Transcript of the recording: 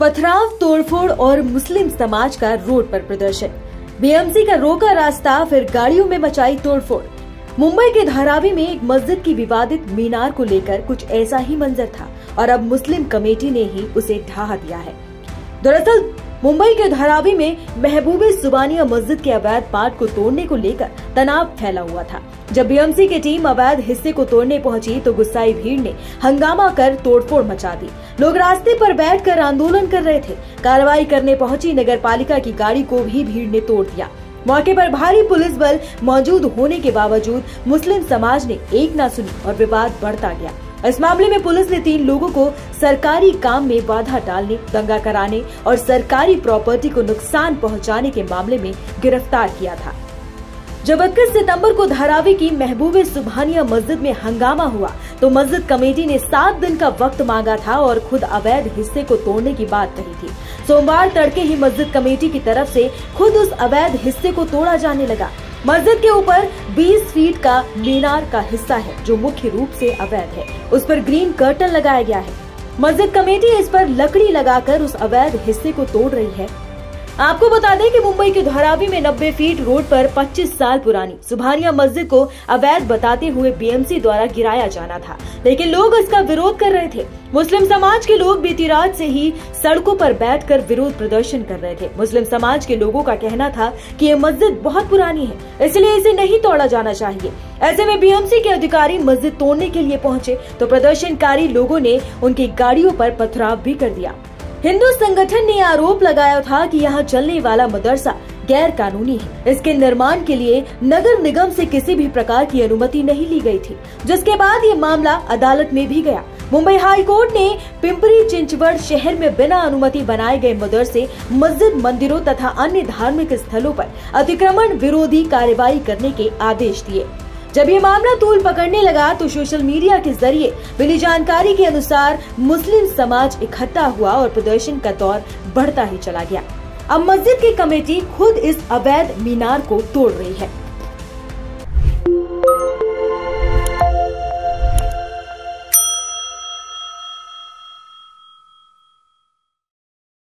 पथराव, तोड़फोड़ और मुस्लिम समाज का रोड पर प्रदर्शन। बीएमसी का रोका रास्ता, फिर गाड़ियों में मचाई तोड़फोड़। मुंबई के धारावी में एक मस्जिद की विवादित मीनार को लेकर कुछ ऐसा ही मंजर था और अब मुस्लिम कमेटी ने ही उसे ढहा दिया है। दरअसल मुंबई के धारावी में महबूबे सुबानिया मस्जिद के अवैध पार्ट को तोड़ने को लेकर तनाव फैला हुआ था। जब बीएमसी की टीम अवैध हिस्से को तोड़ने पहुँची तो गुस्साई भीड़ ने हंगामा कर तोड़फोड़ मचा दी। लोग रास्ते पर बैठकर आंदोलन कर रहे थे। कार्रवाई करने पहुँची नगर पालिका की गाड़ी को भी भीड़ ने तोड़ दिया। मौके पर भारी पुलिस बल मौजूद होने के बावजूद मुस्लिम समाज ने एक न सुनी और विवाद बढ़ता गया। इस मामले में पुलिस ने तीन लोगों को सरकारी काम में बाधा डालने, दंगा कराने और सरकारी प्रॉपर्टी को नुकसान पहुँचाने के मामले में गिरफ़्तार किया था। जब इक्कीस सितंबर को धारावी की महबूबे सुबहानिया मस्जिद में हंगामा हुआ तो मस्जिद कमेटी ने सात दिन का वक्त मांगा था और खुद अवैध हिस्से को तोड़ने की बात कही थी। सोमवार तड़के ही मस्जिद कमेटी की तरफ़ से खुद उस अवैध हिस्से को तोड़ा जाने लगा। मस्जिद के ऊपर 20 फीट का मीनार का हिस्सा है, जो मुख्य रूप से अवैध है। उस पर ग्रीन कर्टन लगाया गया है। मस्जिद कमेटी इस पर लकड़ी लगाकर उस अवैध हिस्से को तोड़ रही है। आपको बता दें कि मुंबई के धारावी में 90 फीट रोड पर 25 साल पुरानी सुभानिया मस्जिद को अवैध बताते हुए बीएमसी द्वारा गिराया जाना था। लेकिन लोग इसका विरोध कर रहे थे। मुस्लिम समाज के लोग बीती रात से ही सड़कों पर बैठकर विरोध प्रदर्शन कर रहे थे। मुस्लिम समाज के लोगों का कहना था कि ये मस्जिद बहुत पुरानी है, इसलिए इसे नहीं तोड़ा जाना चाहिए। ऐसे में बीएमसी के अधिकारी मस्जिद तोड़ने के लिए पहुँचे तो प्रदर्शनकारी लोगों ने उनकी गाड़ियों पर पथराव भी कर दिया। हिंदू संगठन ने आरोप लगाया था कि यहाँ चलने वाला मदरसा गैर कानूनी है। इसके निर्माण के लिए नगर निगम से किसी भी प्रकार की अनुमति नहीं ली गई थी, जिसके बाद ये मामला अदालत में भी गया। मुंबई हाई कोर्ट ने पिंपरी चिंचवड़ शहर में बिना अनुमति बनाए गए मदरसे, मस्जिद मंदिरों तथा अन्य धार्मिक स्थलों पर अतिक्रमण विरोधी कार्रवाई करने के आदेश दिए। जब ये मामला तूल पकड़ने लगा तो सोशल मीडिया के ज़रिए मिली जानकारी के अनुसार मुस्लिम समाज इकट्ठा हुआ और प्रदर्शन का दौर बढ़ता ही चला गया। अब मस्जिद की कमेटी खुद इस अवैध मीनार को तोड़ रही है।